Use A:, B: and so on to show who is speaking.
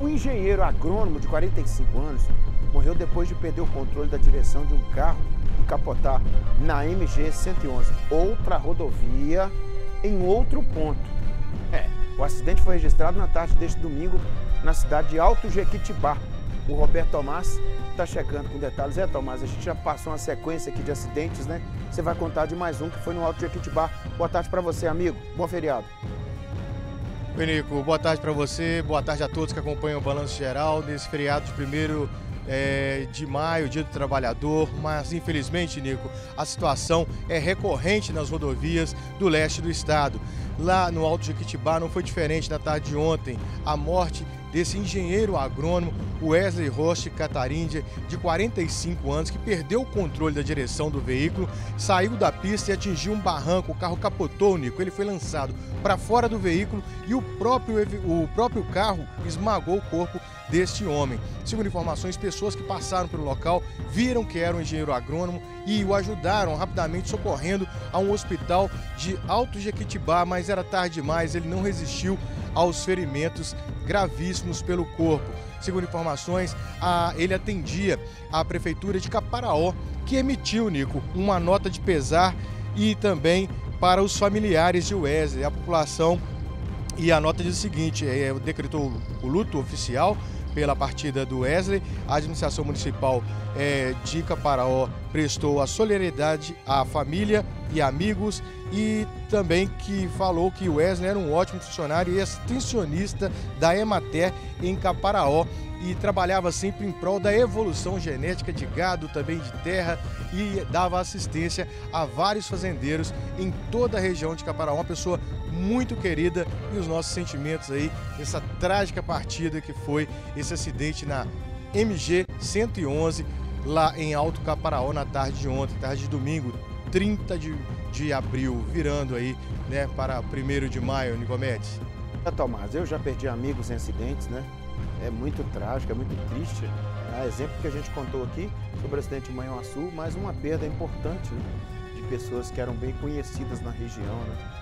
A: O engenheiro agrônomo de 45 anos morreu depois de perder o controle da direção de um carro e capotar na MG 111, outra rodovia em outro ponto. É, o acidente foi registrado na tarde deste domingo na cidade de Alto Jequitibá. O Roberto Tomás está chegando com detalhes. É, Tomás, a gente já passou uma sequência aqui de acidentes, né? Você vai contar de mais um que foi no Alto Jequitibá. Boa tarde para você, amigo. Bom feriado.
B: Oi, Nico. Boa tarde para você. Boa tarde a todos que acompanham o Balanço Geral desse feriado de primeiro é, de maio, Dia do Trabalhador, mas infelizmente, Nico, a situação é recorrente nas rodovias do leste do estado. Lá no Alto Jequitibá não foi diferente na tarde de ontem. A morte desse engenheiro agrônomo, Wesley Roche Cataríndia, de 45 anos, que perdeu o controle da direção do veículo, saiu da pista e atingiu um barranco. O carro capotou, Nico. Ele foi lançado para fora do veículo e o próprio, o próprio carro esmagou o corpo deste homem. Segundo informações, pessoas que passaram pelo local viram que era um engenheiro agrônomo e o ajudaram rapidamente socorrendo a um hospital de Alto Jequitibá, mas era tarde demais, ele não resistiu aos ferimentos gravíssimos pelo corpo. Segundo informações, a, ele atendia a prefeitura de Caparaó, que emitiu, Nico, uma nota de pesar e também para os familiares de Wesley. A população e a nota diz o seguinte: é, decretou o luto oficial pela partida do Wesley. A administração municipal é, de Caparaó prestou a solidariedade à família e amigos e também que falou que o Wesley era um ótimo funcionário e extensionista da Emater em Caparaó e trabalhava sempre em prol da evolução genética de gado, também de terra e dava assistência a vários fazendeiros em toda a região de Caparaó. Uma pessoa muito querida e os nossos sentimentos aí nessa trágica partida que foi esse acidente na MG 111 lá em Alto Caparaó na tarde de ontem, tarde de domingo, 30 de, de abril, virando aí né, para 1 de maio, Nicomedes.
A: É, Tomás, eu já perdi amigos em acidentes, né? É muito trágico, é muito triste. É exemplo que a gente contou aqui sobre o acidente de Manhuaçu, mais uma perda importante né? de pessoas que eram bem conhecidas na região, né?